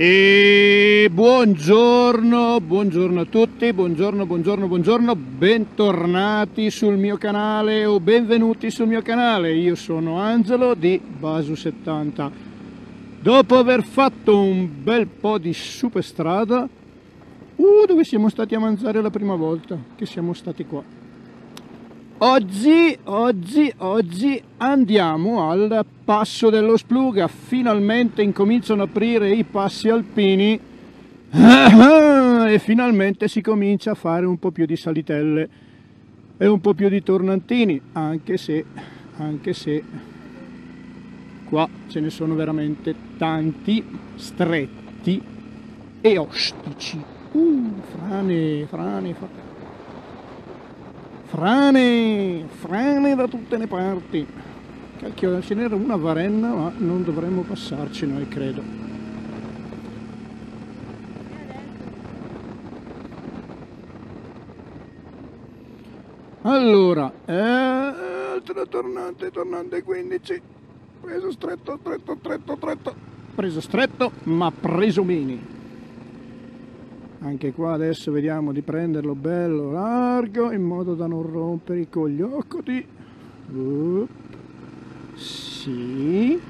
E buongiorno, buongiorno a tutti, buongiorno, buongiorno, buongiorno, bentornati sul mio canale o benvenuti sul mio canale. Io sono Angelo di Basu70. Dopo aver fatto un bel po' di superstrada, uh, dove siamo stati a mangiare la prima volta, che siamo stati qua. Oggi, oggi, oggi andiamo al passo dello Spluga, finalmente incominciano ad aprire i passi alpini. E finalmente si comincia a fare un po' più di salitelle e un po' più di tornantini, anche se, anche se qua ce ne sono veramente tanti, stretti e ostici. Uh, frane, frane, frane frane, frane da tutte le parti. Cacchio, ce n'era una varenna, ma non dovremmo passarci noi, credo. Allora, eh, altro tornante, tornante 15, preso stretto, stretto, stretto, stretto, preso stretto, ma preso mini anche qua adesso vediamo di prenderlo bello largo in modo da non rompere i coglioccoli uh, sì.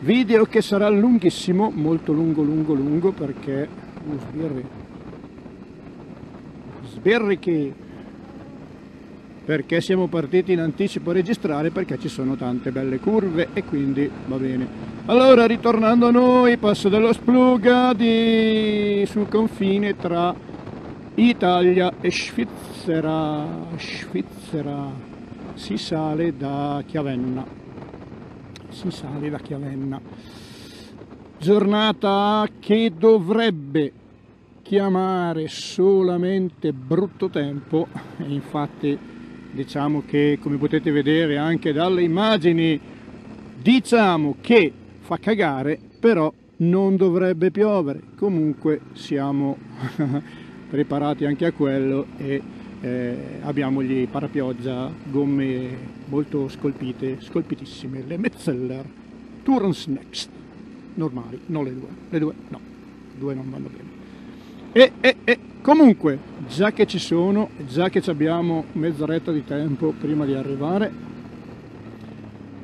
Video che sarà lunghissimo molto lungo lungo lungo perché uh, sbirri. Sbirri che perché siamo partiti in anticipo a registrare perché ci sono tante belle curve e quindi va bene allora, ritornando a noi, passo dello Spluga di... sul confine tra Italia e Svizzera. Svizzera. Si sale da Chiavenna. Si sale da Chiavenna. Giornata che dovrebbe chiamare solamente brutto tempo e infatti diciamo che come potete vedere anche dalle immagini diciamo che fa cagare, però non dovrebbe piovere. Comunque siamo preparati anche a quello e eh, abbiamo gli parapioggia, gomme molto scolpite, scolpitissime, le Metzeler Turns Next, normali, non le due, le due no, due non vanno bene. E, e, e comunque, già che ci sono, già che abbiamo mezz'oretta di tempo prima di arrivare,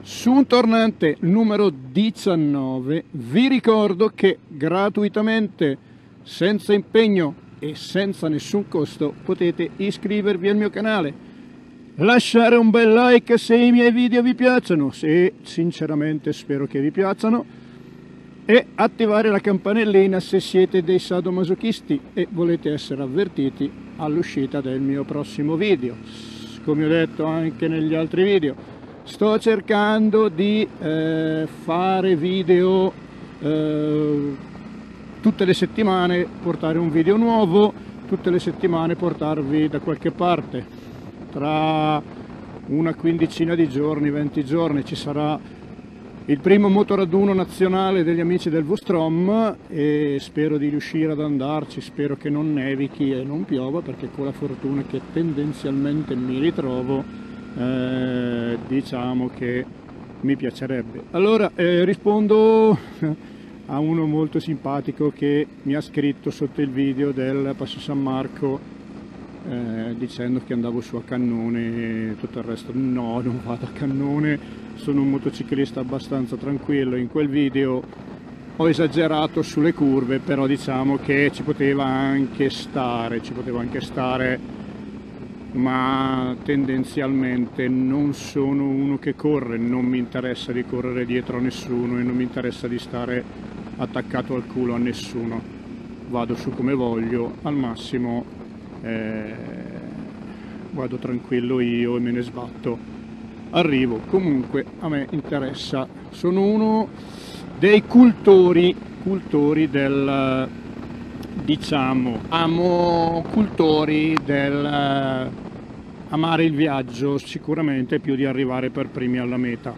su un tornante numero 19 vi ricordo che gratuitamente, senza impegno e senza nessun costo potete iscrivervi al mio canale, lasciare un bel like se i miei video vi piacciono, se sinceramente spero che vi piacciono, e attivare la campanellina se siete dei sadomasochisti e volete essere avvertiti all'uscita del mio prossimo video. Come ho detto anche negli altri video, sto cercando di eh, fare video eh, tutte le settimane portare un video nuovo tutte le settimane portarvi da qualche parte. Tra una quindicina di giorni 20 giorni ci sarà il primo motoraduno nazionale degli amici del Vostrom e spero di riuscire ad andarci, spero che non nevichi e non piova perché con la fortuna che tendenzialmente mi ritrovo eh, diciamo che mi piacerebbe. Allora eh, rispondo a uno molto simpatico che mi ha scritto sotto il video del Passo San Marco eh, dicendo che andavo su a cannone e tutto il resto. No, non vado a cannone, sono un motociclista abbastanza tranquillo. In quel video ho esagerato sulle curve, però diciamo che ci poteva anche stare, ci poteva anche stare ma tendenzialmente non sono uno che corre, non mi interessa di correre dietro a nessuno e non mi interessa di stare attaccato al culo a nessuno. Vado su come voglio, al massimo eh, vado tranquillo io e me ne sbatto. Arrivo, comunque a me interessa, sono uno dei cultori, cultori del diciamo amo cultori del amare il viaggio sicuramente più di arrivare per primi alla meta.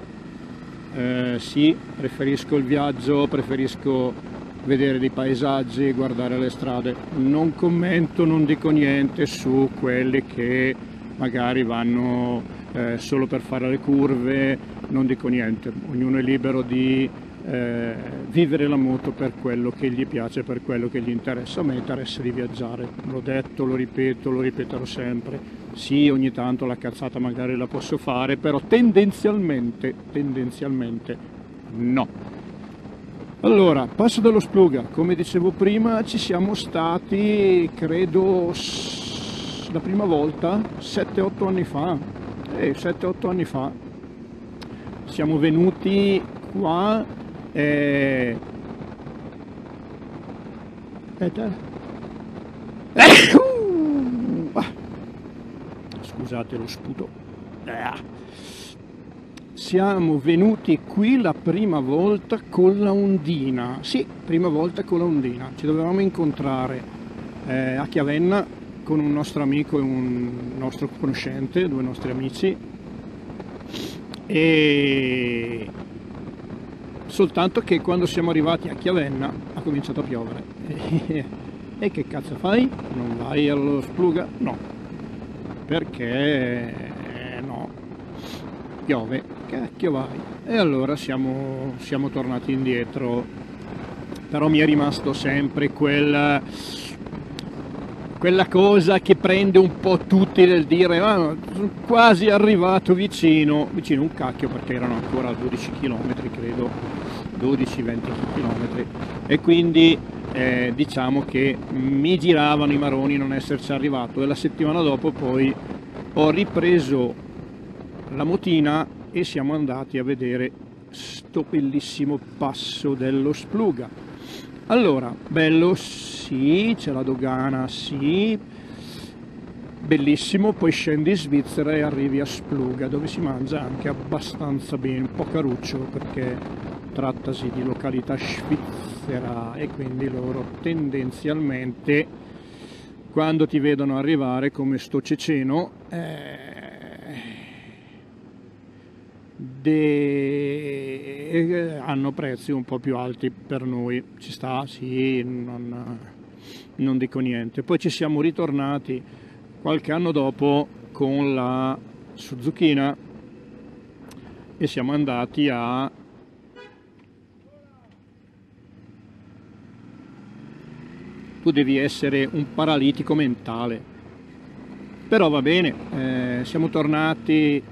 Eh, sì, preferisco il viaggio, preferisco vedere dei paesaggi, guardare le strade. Non commento, non dico niente su quelli che magari vanno eh, solo per fare le curve, non dico niente, ognuno è libero di eh, vivere la moto per quello che gli piace, per quello che gli interessa. A me interessa di viaggiare, l'ho detto, lo ripeto, lo ripeterò sempre. Sì, ogni tanto la cazzata magari la posso fare, però tendenzialmente, tendenzialmente no. Allora, passo dello Spluga, come dicevo prima ci siamo stati, credo, la prima volta 7-8 anni fa, eh, 7-8 anni fa, siamo venuti qua eh, aspetta. Scusate lo sputo. Siamo venuti qui la prima volta con la ondina sì, prima volta con la ondina ci dovevamo incontrare eh, a Chiavenna con un nostro amico e un nostro conoscente, due nostri amici. E soltanto che quando siamo arrivati a Chiavenna ha cominciato a piovere. E che cazzo fai? non vai allo spluga? no. Perché? No. Piove. Cacchio vai. E allora siamo, siamo tornati indietro. Però mi è rimasto sempre quel quella cosa che prende un po' tutti nel dire ah, sono quasi arrivato vicino, vicino un cacchio perché erano ancora 12 km credo. 12-20 km e quindi eh, diciamo che mi giravano i maroni non esserci arrivato. E la settimana dopo poi ho ripreso la motina e siamo andati a vedere sto bellissimo passo dello Spluga allora bello sì c'è la dogana sì. Bellissimo poi scendi in Svizzera e arrivi a Spluga dove si mangia anche abbastanza bene un po' caruccio perché trattasi di località svizzera e quindi loro tendenzialmente quando ti vedono arrivare come sto ceceno eh, de... hanno prezzi un po' più alti per noi. Ci sta? Sì non, non dico niente. Poi ci siamo ritornati qualche anno dopo con la Suzuki e siamo andati a tu devi essere un paralitico mentale. Però va bene, eh, siamo tornati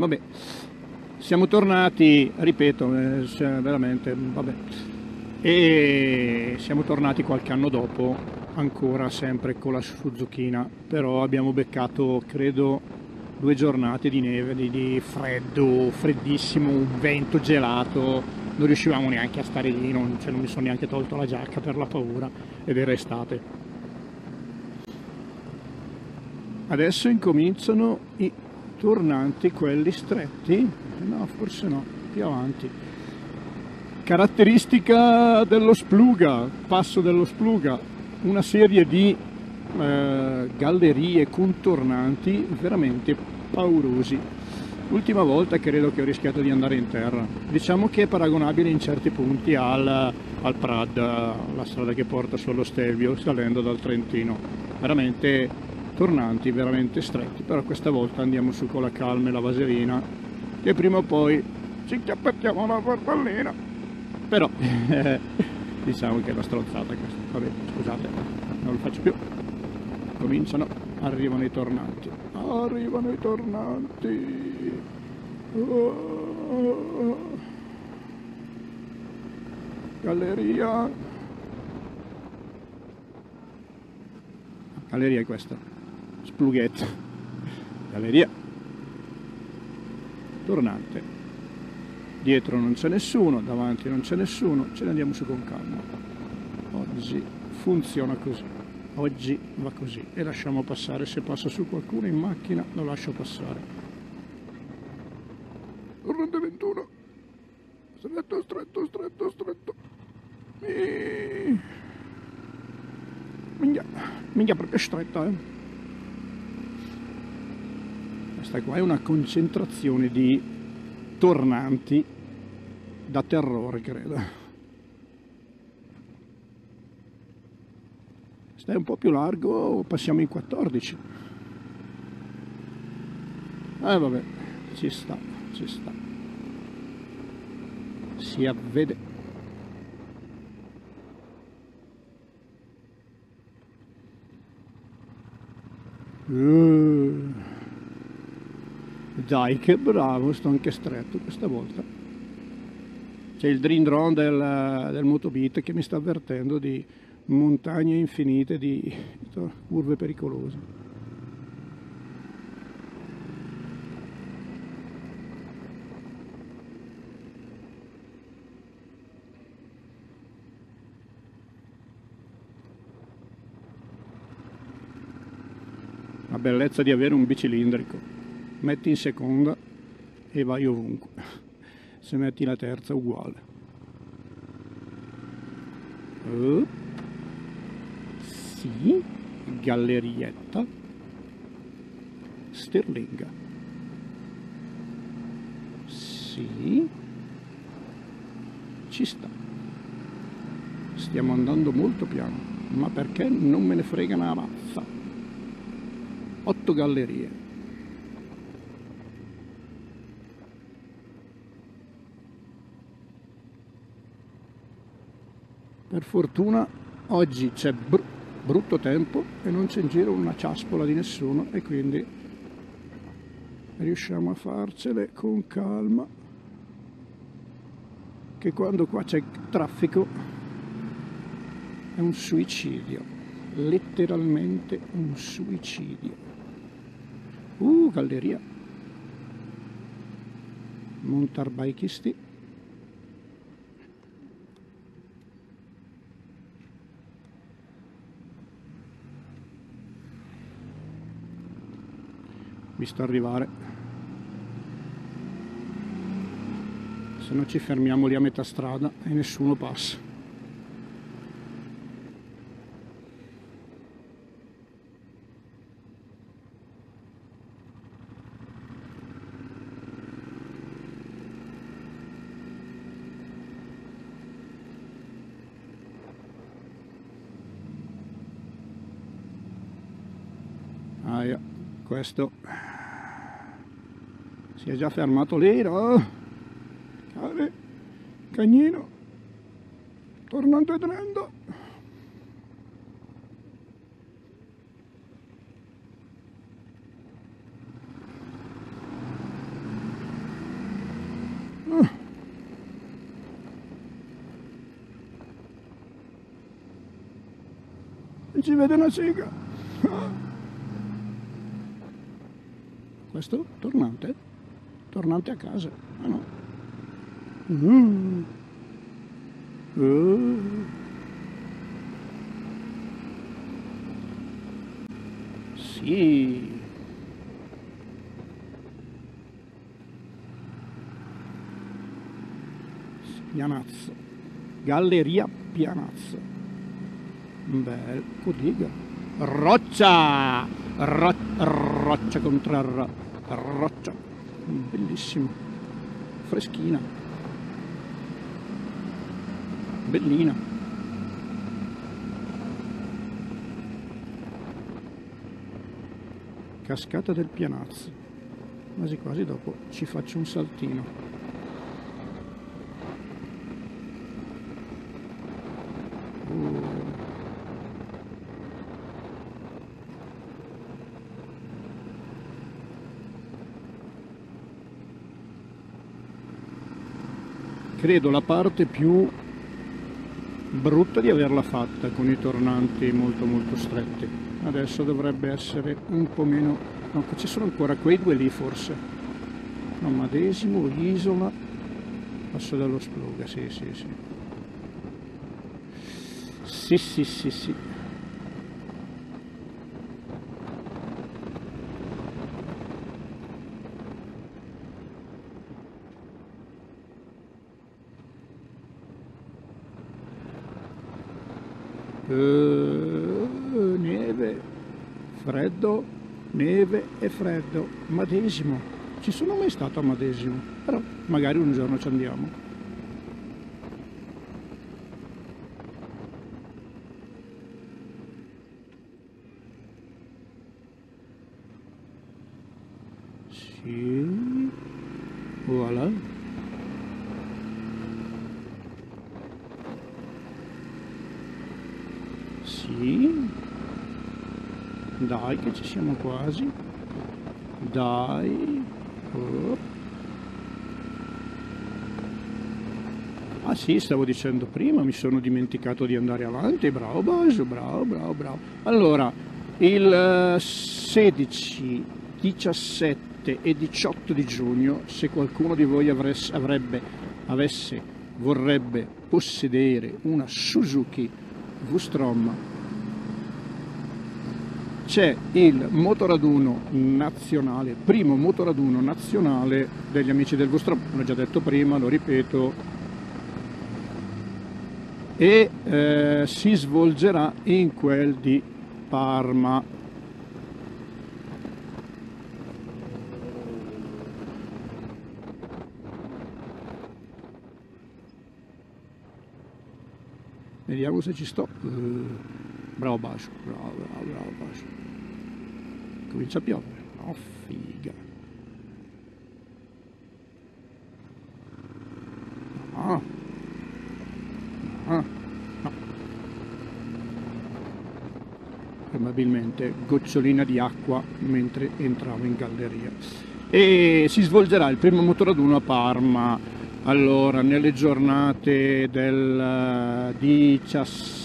vabbè. Siamo tornati ripeto eh, veramente vabbè. E siamo tornati qualche anno dopo ancora sempre con la Suzuki però abbiamo beccato credo due giornate di neve, di, di freddo, freddissimo, un vento gelato, non riuscivamo neanche a stare lì, non, cioè non mi sono neanche tolto la giacca per la paura ed era estate. Adesso incominciano i tornanti, quelli stretti, no forse no, più avanti. Caratteristica dello spluga, passo dello spluga, una serie di eh, gallerie contornanti veramente paurosi. L'ultima volta credo che ho rischiato di andare in terra. Diciamo che è paragonabile in certi punti al, al Prad, la strada che porta sullo Stelvio, salendo dal Trentino. Veramente tornanti, veramente stretti, però questa volta andiamo su con la calma e la vaselina, che prima o poi ci chiappettiamo una farfallina. Però diciamo che è una stronzata questa. Vabbè, scusate, non lo faccio più cominciano, arrivano i tornanti, arrivano i tornanti. Oh. Galleria. Galleria è questa. Splughetta. Galleria. Tornante. Dietro non c'è nessuno, davanti non c'è nessuno, ce ne andiamo su con calma. Oggi funziona così oggi va così e lasciamo passare se passa su qualcuno in macchina lo lascio passare torrente 21 stretto stretto stretto stretto e... minchia minchia proprio stretta eh questa qua è una concentrazione di tornanti da terrore credo. È un po' più largo passiamo in 14 eh vabbè ci sta ci sta. Si avvede. Uh, dai che bravo, sto anche stretto questa volta. C'è il dream drone del, del Motobeat che mi sta avvertendo di montagne infinite di curve pericolose. La bellezza di avere un bicilindrico. Metti in seconda e vai ovunque. Se metti la terza uguale. Uh. Sì, gallerietta. Sterlinga. Sì. Ci sta. Stiamo andando molto piano, ma perché non me ne frega una razza otto gallerie. Per fortuna oggi c'è br brutto tempo e non c'è in giro una ciaspola di nessuno e quindi riusciamo a farcele con calma che quando qua c'è traffico è un suicidio letteralmente un suicidio Uh, galleria. Montarbaichisti. Visto arrivare. Se no ci fermiamo lì a metà strada e nessuno passa. questo si è già fermato lì no? Cade, cagnino tornando e trendo ah. ci vede una siga ah. Questo tornante? Tornante a casa. Ah no. Mm. Uh. Sì. Pianazzo. Galleria Pianazzo. Bel codiga. Roccia! Ro roccia contro roccia bellissimo. Freschina. Bellina. Cascata del pianazzo quasi quasi dopo ci faccio un saltino credo la parte più brutta di averla fatta con i tornanti molto molto stretti. Adesso dovrebbe essere un po' meno no ci sono ancora quei due lì forse. No, Madesimo, Isola passo dello Spluga sì sì sì. Sì sì sì sì freddo, neve e freddo, Madesimo. Ci sono mai stato a Madesimo, però magari un giorno ci andiamo. Sì, voilà. Sì dai che ci siamo quasi. Dai oh. ah sì stavo dicendo prima mi sono dimenticato di andare avanti. Bravo Baggio bravo bravo bravo. Allora il 16 17 e 18 di giugno se qualcuno di voi avesse, avrebbe avesse vorrebbe possedere una Suzuki V-Strom c'è il motoraduno nazionale, primo motoraduno nazionale degli amici del vostro, l'ho già detto prima, lo ripeto, e eh, si svolgerà in quel di Parma. Vediamo se ci sto. Bravo Bascio, bravo, bravo, bravo Bascio comincia a piovere. Oh figa. No. No. no. Probabilmente gocciolina di acqua mentre entravo in galleria. E si svolgerà il primo motoraduno a Parma. Allora, nelle giornate del 17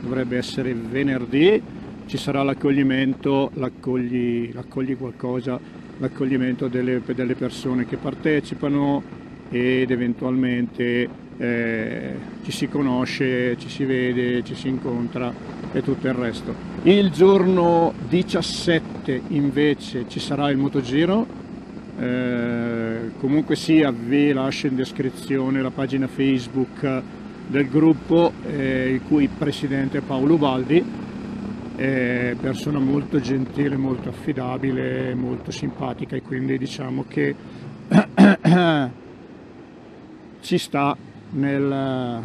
dovrebbe essere venerdì. Ci sarà l'accoglimento, l'accogli, l'accogli qualcosa, l'accoglimento delle, delle, persone che partecipano ed eventualmente eh, ci si conosce, ci si vede, ci si incontra e tutto il resto. Il giorno 17 invece ci sarà il motogiro, eh, comunque sia vi lascio in descrizione la pagina Facebook del gruppo eh, il cui presidente è Paolo Baldi è persona molto gentile, molto affidabile, molto simpatica e quindi diciamo che ci sta nel,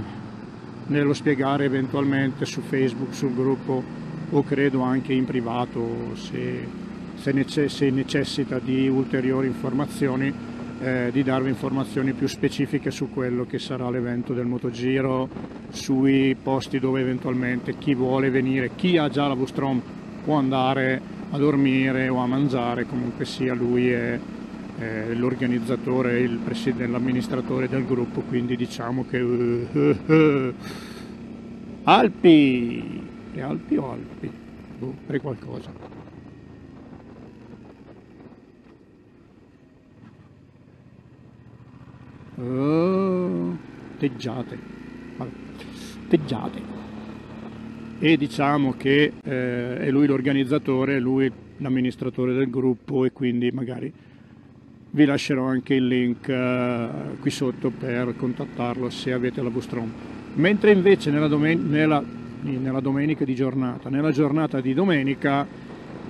nello spiegare eventualmente su Facebook, sul gruppo o credo anche in privato se, se necessita di ulteriori informazioni eh, di darvi informazioni più specifiche su quello che sarà l'evento del motogiro, sui posti dove eventualmente chi vuole venire, chi ha già la Bustrom può andare a dormire o a mangiare, comunque sia lui è, è l'organizzatore, il presidente, l'amministratore del gruppo, quindi diciamo che uh, uh, uh. Alpi, le Alpi o Alpi? Boh, per qualcosa. Oh, teggiate, teggiate. E diciamo che eh, è lui l'organizzatore, è lui l'amministratore del gruppo e quindi magari vi lascerò anche il link eh, qui sotto per contattarlo se avete la Bustrom. Mentre invece nella, domen nella, nella, domenica di giornata, nella giornata di domenica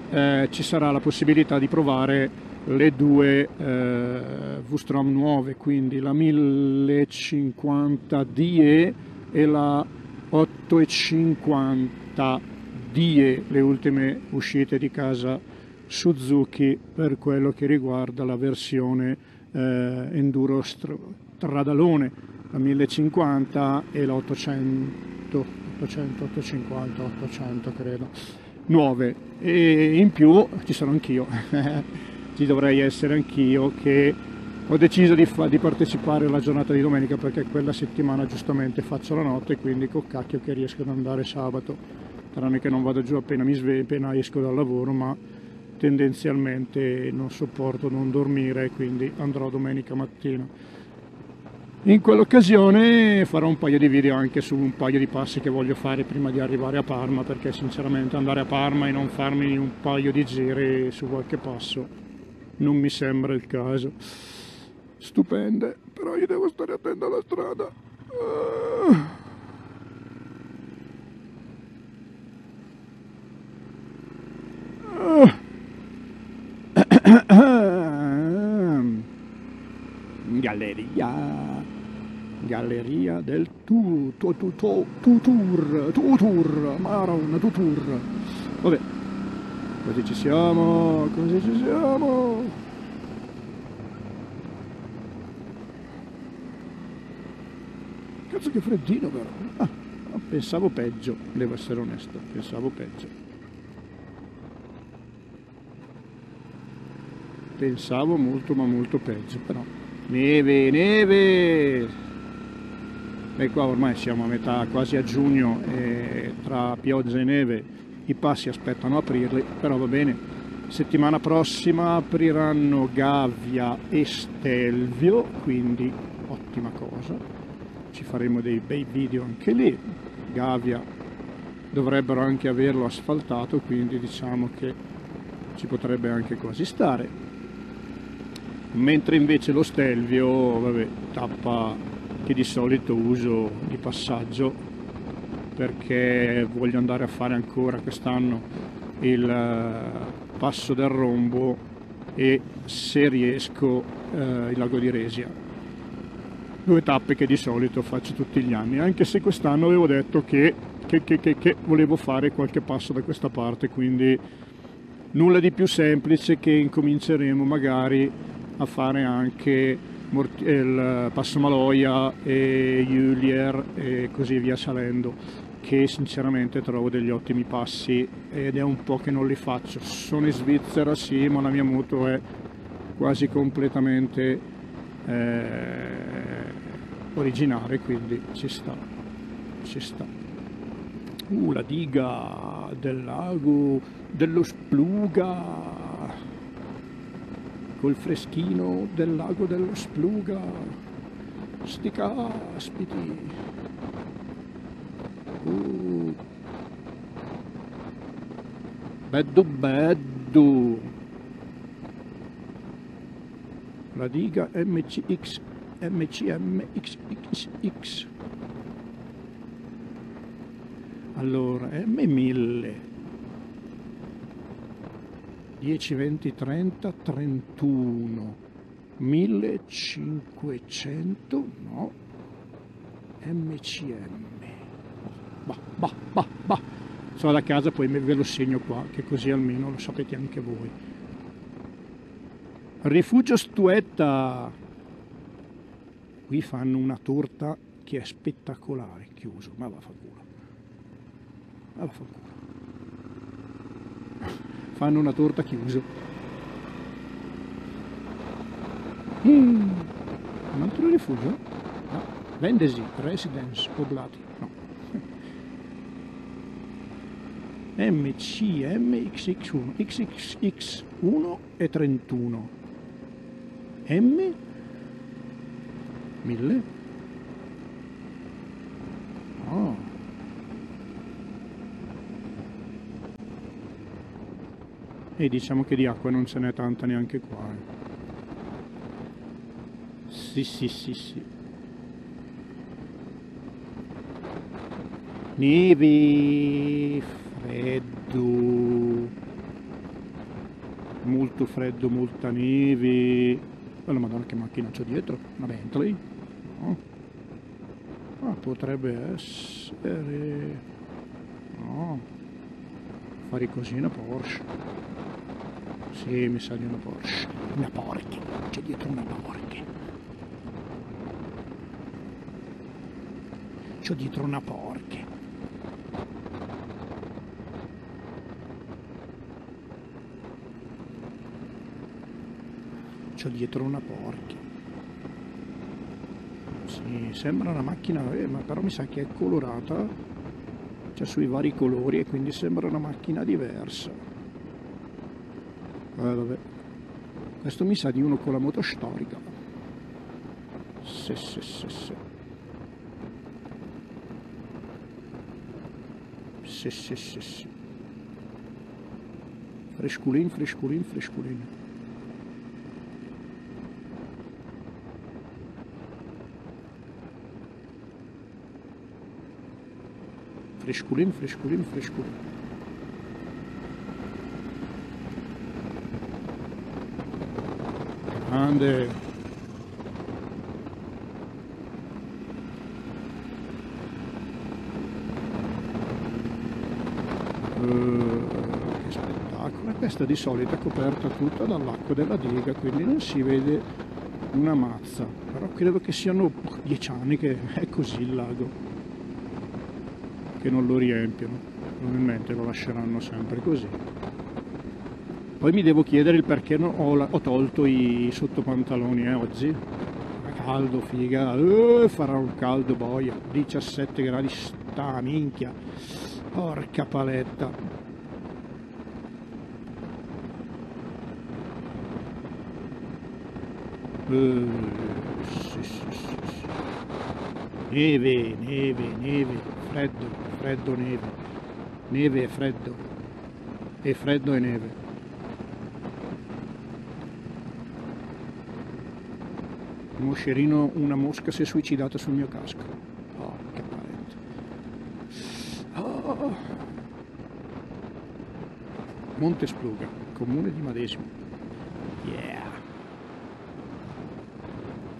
eh, ci sarà la possibilità di provare le due eh, V-Strom nuove, quindi la 1050 DE e la 850 DE, le ultime uscite di casa Suzuki per quello che riguarda la versione eh, enduro stradalone, la 1050 e la 800, 800, 850, 800 credo, nuove e in più ci sono anch'io. ci dovrei essere anch'io che ho deciso di, di, partecipare alla giornata di domenica perché quella settimana giustamente faccio la notte e quindi col cacchio che riesco ad andare sabato. Tranne che non vado giù appena mi sveglio, appena esco dal lavoro ma tendenzialmente non sopporto non dormire quindi andrò domenica mattina. In quell'occasione farò un paio di video anche su un paio di passi che voglio fare prima di arrivare a Parma perché sinceramente andare a Parma e non farmi un paio di giri su qualche passo non mi sembra il caso. Stupende, però io devo stare attento alla strada. Uh. Galleria, galleria del tu, tu, tu, tu, tu, tour, tu, tour, Maron, tu, tour. Vabbè, Così ci siamo, così ci siamo. Cazzo che freddino però. Ah, pensavo peggio, devo essere onesto, pensavo peggio. Pensavo molto ma molto peggio, però. Neve, neve! E qua ormai siamo a metà, quasi a giugno, e tra pioggia e neve i passi aspettano aprirli, però va bene. Settimana prossima apriranno Gavia e Stelvio, quindi ottima cosa. Ci faremo dei bei video anche lì. Gavia dovrebbero anche averlo asfaltato, quindi diciamo che ci potrebbe anche quasi stare. Mentre invece lo Stelvio, vabbè, tappa che di solito uso di passaggio perché voglio andare a fare ancora quest'anno il eh, passo del rombo e se riesco eh, il lago di Resia. Due tappe che di solito faccio tutti gli anni anche se quest'anno avevo detto che, che, che, che, volevo fare qualche passo da questa parte quindi nulla di più semplice che incominceremo magari a fare anche il Passo Maloia e Julier e così via salendo che sinceramente trovo degli ottimi passi ed è un po' che non li faccio. Sono in Svizzera sì, ma la mia moto è quasi completamente eh, originale, quindi ci sta, ci sta. Uh, la diga del lago dello Spluga, col freschino del lago dello Spluga, sti caspiti. Beddu beddu. La diga MCX MCMXXX. Allora, M1000. 10, 20, 30, 31. 1500, no. MCM bah, bah, bah, bah. Sono da casa poi ve lo segno qua, che così almeno lo sapete anche voi. Rifugio Stuetta. Qui fanno una torta che è spettacolare, chiuso, ma va a culo. Ma va a culo. Fanno una torta chiuso. Mm. Un altro rifugio? No. Vendesi, Residence, poblati. No. MCM XX1, XXX1 e 31. M 1000. Oh. E diciamo che di acqua non ce n'è tanta neanche qua. Eh. Sì, sì, sì, sì. Neve freddo molto freddo molta neve. Oh, madonna che macchina c'ho dietro? Una Bentley? No? ah, potrebbe essere. No. Fare così una Porsche. Sì mi sa di una Porsche. Una Porsche. C'è dietro una Porsche. C'ho dietro una Porsche caccia dietro una porta. Sì, sembra una macchina, eh, però mi sa che è colorata, cioè sui vari colori e quindi sembra una macchina diversa. Eh, Questo mi sa di uno con la moto storica. Sì, sì, sì, sì. Sì, sì, sì, sì. Fresculin, fresculin, fresculin. Fresculino, fresculino, fresculino. Grande. Uh, che spettacolo. questa di solito è coperta tutta dall'acqua della diga quindi non si vede una mazza però credo che siano dieci anni che è così il lago che non lo riempiono. Probabilmente lo lasceranno sempre così. Poi mi devo chiedere il perché ho, ho tolto i sottopantaloni eh, oggi. Caldo figa. Uh, farà un caldo boia. 17 gradi sta minchia. Porca paletta. Uh, sì, sì, sì, neve, neve, neve, freddo, freddo, neve, neve e freddo, e freddo e neve. Moscerino, una mosca si è suicidata sul mio casco. Oh, che paletta. Oh. Monte Spluga, comune di Madesimo. Yeah.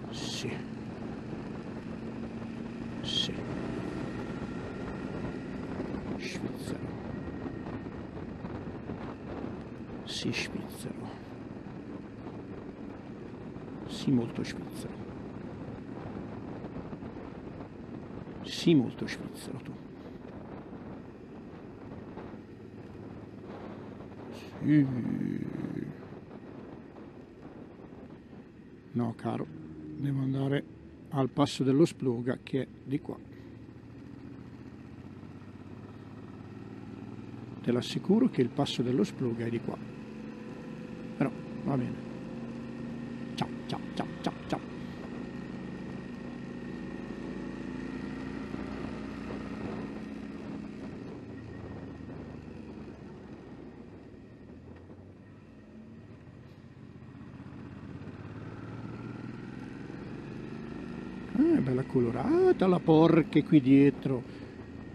Sì. Svizzero. Sì, svizzero. Sì, molto svizzero. Sì, molto svizzero tu. Sì. No, caro, devo andare al passo dello Spluga che è di qua. Te l'assicuro che il passo dello Spluga è di qua. Però va bene. Ciao, ciao, ciao, ciao, ciao. Ah, è bella colorata la porca qui dietro.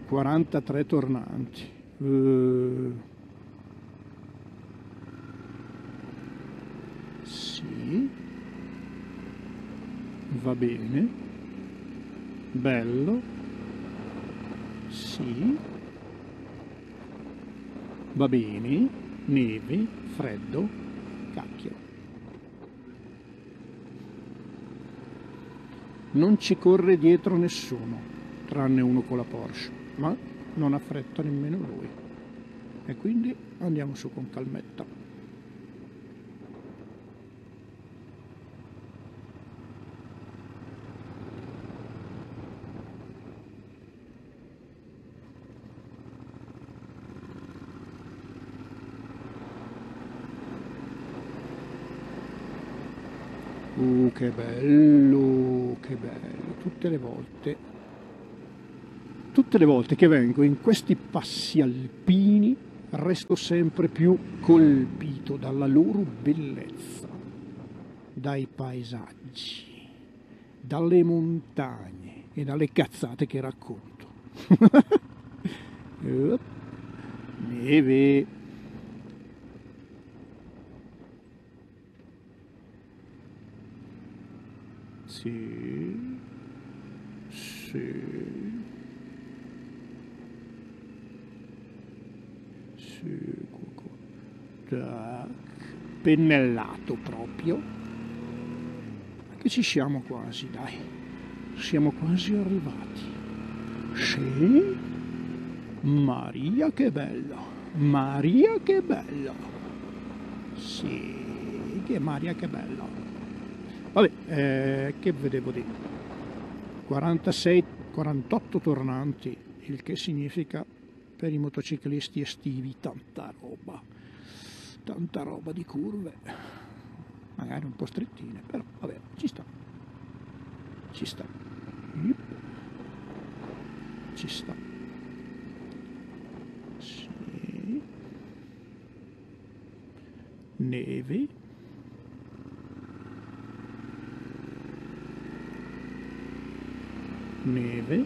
43 tornanti. Eh, sì. Va bene. Bello. Sì. Va bene. Neve, freddo, cacchio. Non ci corre dietro nessuno, tranne uno con la Porsche, ma non ha fretta nemmeno lui. E quindi andiamo su con calmetta. Uh, che bello, che bello, tutte le volte, tutte le volte che vengo in questi passi alpini resto sempre più colpito dalla loro bellezza, dai paesaggi, dalle montagne e dalle cazzate che racconto. Neve. Sì, sì, sì, tac, pennellato proprio, che ci siamo quasi, dai, siamo quasi arrivati. Sì, Maria che bello, Maria che bello, sì, che Maria che bello. Vabbè, eh, che vedevo di 46, 48 tornanti, il che significa per i motociclisti estivi tanta roba, tanta roba di curve, magari un po' strettine, però vabbè, ci sta, ci sta, ci sta. Sì. Neve. neve.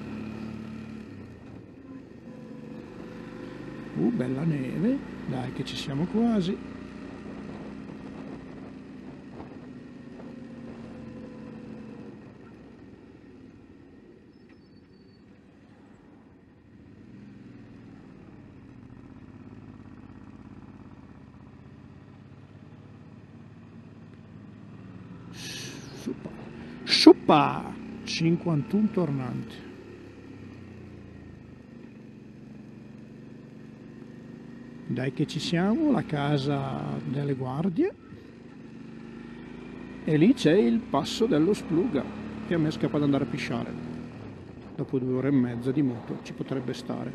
Uh bella neve. Dai che ci siamo quasi. Chupa. 51 tornanti. Dai che ci siamo, la casa delle guardie. E lì c'è il passo dello Spluga, che a me scappa ad andare a pisciare. Dopo due ore e mezza di moto ci potrebbe stare.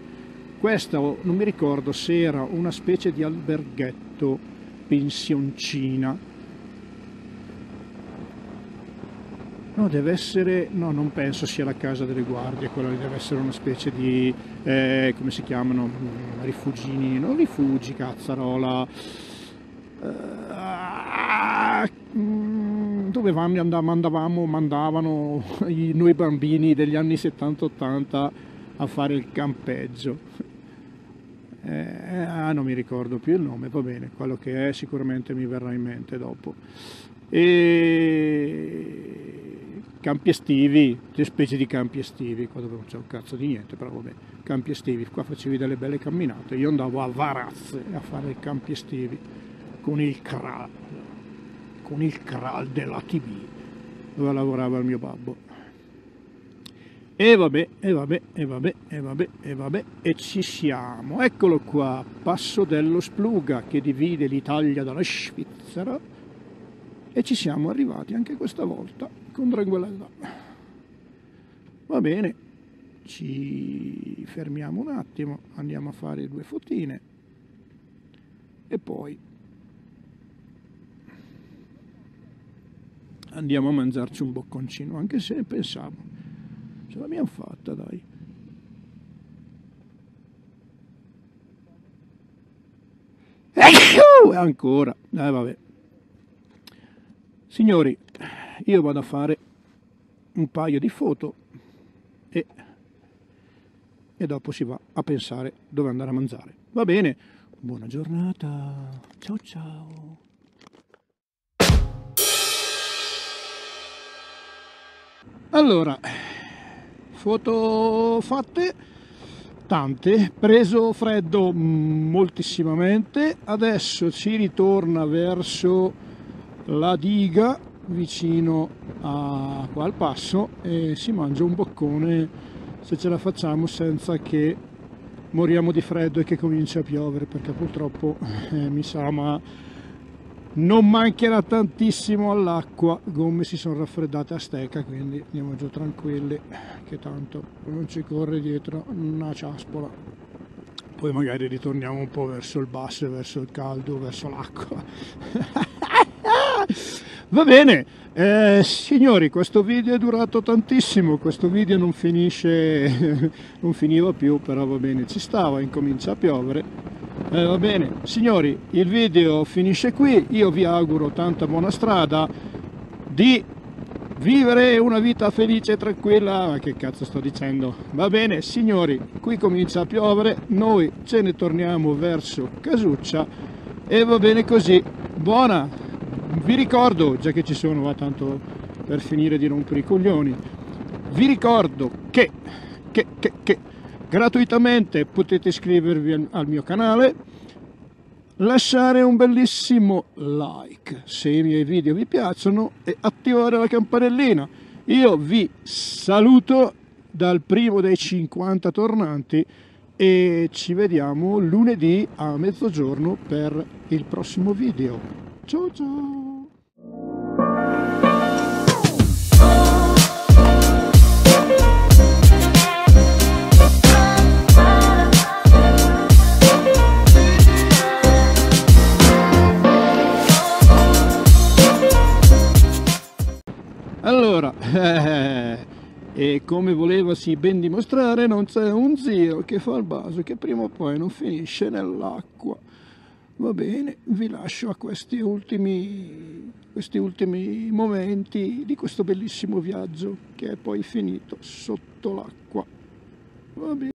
Questo non mi ricordo se era una specie di alberghetto pensioncina No, deve essere, no, non penso sia la casa delle guardie, quella deve essere una specie di, eh, come si chiamano, mm, rifugini, non rifugi, cazzarola, mm, dove andavamo, andavamo, mandavano noi bambini degli anni 70-80 a fare il campeggio. Eh, ah, non mi ricordo più il nome, va bene, quello che è sicuramente mi verrà in mente dopo. E campi estivi, le specie di campi estivi, qua dove non c'è un cazzo di niente, però vabbè, campi estivi, qua facevi delle belle camminate, io andavo a Varazze a fare i campi estivi con il Kral, con il Kral della TV, dove lavorava il mio babbo. E vabbè, e vabbè, e vabbè, e vabbè, e vabbè, e ci siamo. Eccolo qua, passo dello Spluga che divide l'Italia dalla Svizzera e ci siamo arrivati anche questa volta con tranquillità. Va bene, ci fermiamo un attimo, andiamo a fare due fotine e poi andiamo a mangiarci un bocconcino, anche se pensavo, ce l'abbiamo fatta dai. Ancora, eh vabbè. Signori, io vado a fare un paio di foto e, e dopo si va a pensare dove andare a mangiare. Va bene? Buona giornata. Ciao ciao. Allora, foto fatte, tante, preso freddo moltissimamente, adesso si ritorna verso la diga vicino a qua al passo e si mangia un boccone se ce la facciamo senza che moriamo di freddo e che cominci a piovere perché purtroppo eh, mi sa ma non mancherà tantissimo all'acqua. Gomme si sono raffreddate a stecca quindi andiamo giù tranquilli che tanto non ci corre dietro una ciaspola. Poi magari ritorniamo un po' verso il basso verso il caldo verso l'acqua Va bene, eh, signori, questo video è durato tantissimo, questo video non finisce, non finiva più, però va bene, ci stava, incomincia a piovere. Eh, va bene, signori, il video finisce qui, io vi auguro tanta buona strada, di vivere una vita felice e tranquilla, ma che cazzo sto dicendo? Va bene, signori, qui comincia a piovere, noi ce ne torniamo verso Casuccia e va bene così. Buona! Vi ricordo, già che ci sono, va tanto per finire di rompere i coglioni, vi ricordo che, che, che, che gratuitamente potete iscrivervi al mio canale, lasciare un bellissimo like se i miei video vi piacciono e attivare la campanellina. Io vi saluto dal primo dei 50 tornanti e ci vediamo lunedì a mezzogiorno per il prossimo video. Ciao ciao! Allora, eh, e come volevasi ben dimostrare, non c'è un zio che fa il baso che prima o poi non finisce nell'acqua. Va bene, vi lascio a questi ultimi, questi ultimi momenti di questo bellissimo viaggio che è poi finito sotto l'acqua. Va bene.